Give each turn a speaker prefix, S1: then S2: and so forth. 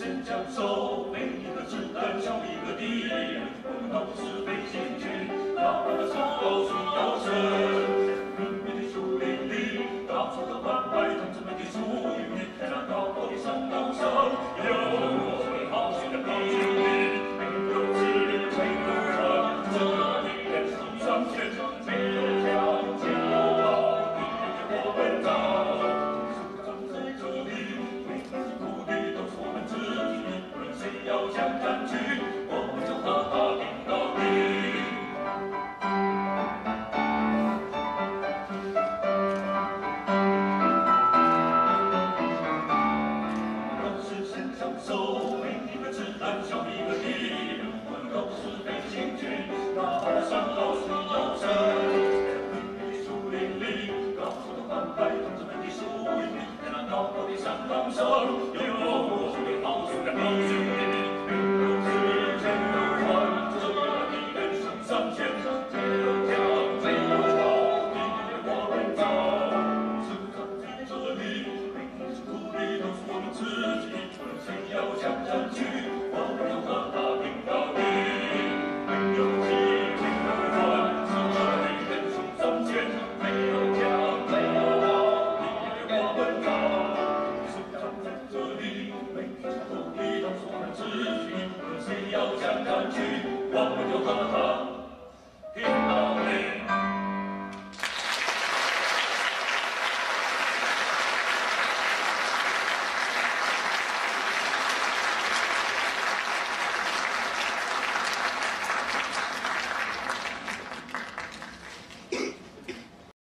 S1: 神枪手，每一个子弹像一个敌人。我们都是飞行军，高高的山高睡大觉。